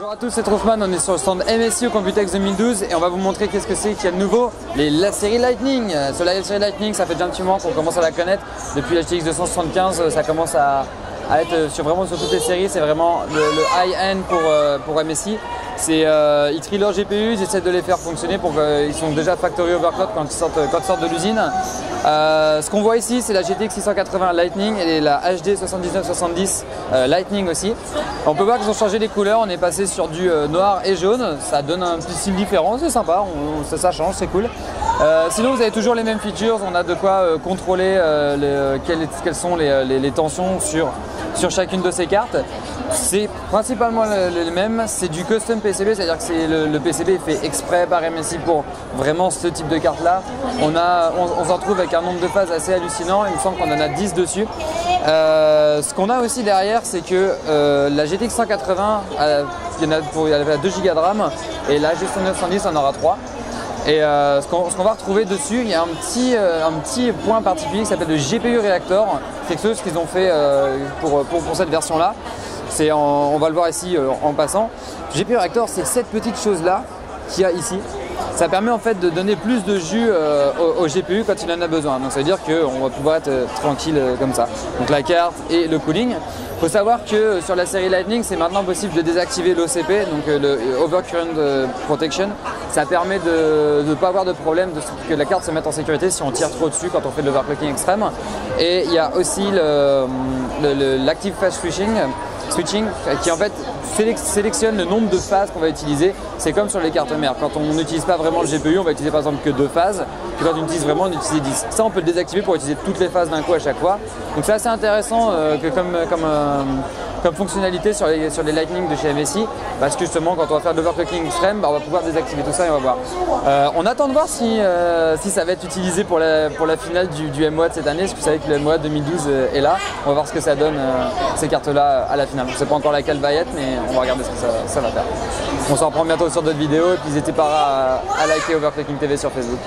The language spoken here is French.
Bonjour à tous, c'est Troufman, on est sur le stand MSI au Computex 2012 et on va vous montrer qu'est-ce que c'est qu'il y a de nouveau, les, la série Lightning. Sur la série Lightning, ça fait déjà un petit moment qu'on commence à la connaître. Depuis la GTX 275, ça commence à, être sur, vraiment sur toutes les séries, c'est vraiment le, high-end pour, euh, MSI. C'est, euh, ils trient leurs GPU, ils essaient de les faire fonctionner pour qu'ils sont déjà factory overclock quand ils sortent, quand ils sortent de l'usine. Euh, ce qu'on voit ici, c'est la GTX 680 Lightning et la HD 7970 euh, Lightning aussi. On peut voir qu'ils ont changé les couleurs, on est passé sur du euh, noir et jaune, ça donne un petit style différent, c'est sympa, ça, change, c'est cool. sinon vous avez toujours les mêmes features, on a de quoi contrôler quelles, sont les, tensions sur, sur chacune de ces cartes. C'est principalement le, même, c'est du custom PCB, c'est-à-dire que c'est le, PCB est fait exprès par MSI pour vraiment ce type de carte là. On, a, on, s'en trouve avec un nombre de phases assez hallucinant, il me semble qu'on en a 10 dessus. Euh, ce qu'on a aussi derrière, c'est que euh, la GTX 180, il y en a pour 2 Go de RAM et la GT 910 en aura 3. Et euh, ce qu'on va retrouver dessus, il y a un petit, un petit point particulier qui s'appelle le GPU Reactor. C'est quelque chose qu'ils ont fait pour, pour, pour, cette version-là on va le voir ici euh, en passant. GPU Reactor, c'est cette petite chose-là qu'il y a ici. Ça permet en fait de donner plus de jus euh, au, GPU quand il en a besoin. Donc ça veut dire qu'on va pouvoir être euh, tranquille comme ça. Donc la carte et le cooling. Il faut savoir que sur la série Lightning, c'est maintenant possible de désactiver l'OCP, donc le Overcurrent Protection. Ça permet de ne pas avoir de problème, de, que la carte se mette en sécurité si on tire trop dessus quand on fait de l'overclocking extrême. Et il y a aussi l'active fast switching switching qui en fait sélectionne le nombre de phases qu'on va utiliser. C'est comme sur les cartes mères. Quand on n'utilise pas vraiment le GPU, on va utiliser par exemple que deux phases. Puis quand on utilise vraiment, on utilise 10. Ça, on peut le désactiver pour utiliser toutes les phases d'un coup à chaque fois. Donc c'est assez intéressant euh, que comme, comme euh, comme fonctionnalité sur les, sur les Lightning de chez MSI parce que justement quand on va faire de l'overclocking extrême bah, on va pouvoir désactiver tout ça et on va voir. Euh, on attend de voir si, euh, si ça va être utilisé pour la, pour la finale du, du MWAT cette année parce que vous savez que le MWAT 2012 euh, est là. On va voir ce que ça donne ces cartes là à la finale. Je ne sais pas encore laquelle va être mais on va regarder ce que ça, va faire. On s'en reprend bientôt sur d'autres vidéos et puis n'hésitez pas à liker Overclocking TV sur Facebook.